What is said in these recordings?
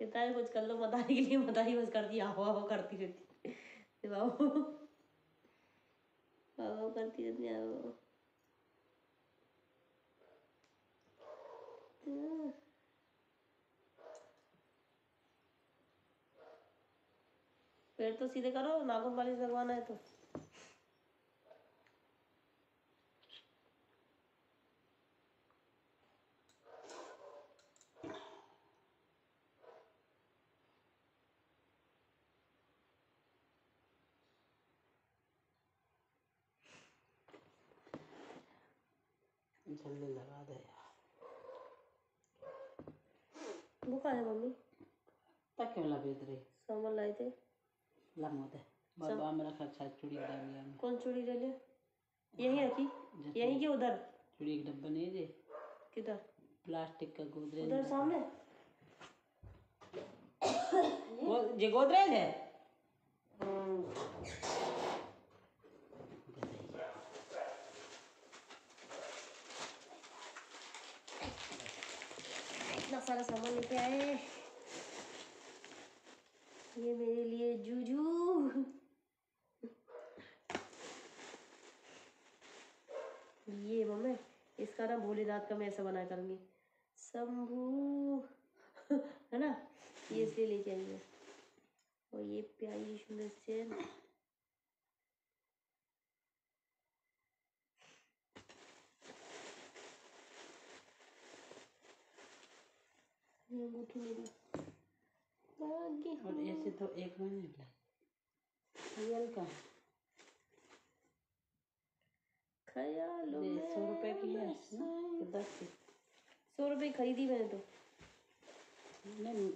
कहता है कुछ कर लो, बताने के लिए ही बस करती आहो आहो करती रहती। बाबू बाबू करती रहती आहो पेड़ तो सीधे करो नाखून पालिश लगवाना है तो। जल्दी लगा दे कहाँ है मम्मी? तक क्यों लबेद रही सामान लाए थे। लमो दे बाबा में रखा अच्छा चूड़ी का डब्बा कौन चूड़ी ले लिया? यहीं रखी? यहीं की उधर? चूड़ी डब्बा नहीं जे। किधर? प्लास्टिक का गोदरेज उधर सामने। वो जे गोदरेज है? इतना सारा सामान लेके आए ये मेरे लिए जूजू ये मम्मी, इसका ना भोलेनाथ का मैं ऐसा बनाया करूँगी शंभू, है ना? ये इसलिए लेके आई है। और ये प्यारी सुंदर चेन। ये अंगूठी मेरी। और ऐसे तो एक का? ख्यालों सौ रुपए की है ना? दस की। सौ रुपए खरीदी मैंने तो। नहीं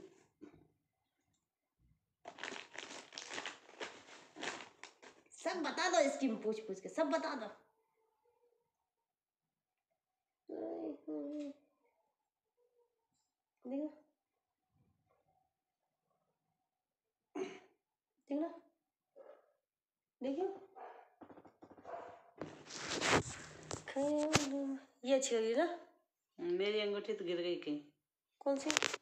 सब बता दो इसकी पूछ पूछ के सब बता दो। देखो। में- ये अच्छी लगी ना? मेरी अंगूठी तो गिर गई कहीं। कौन सी?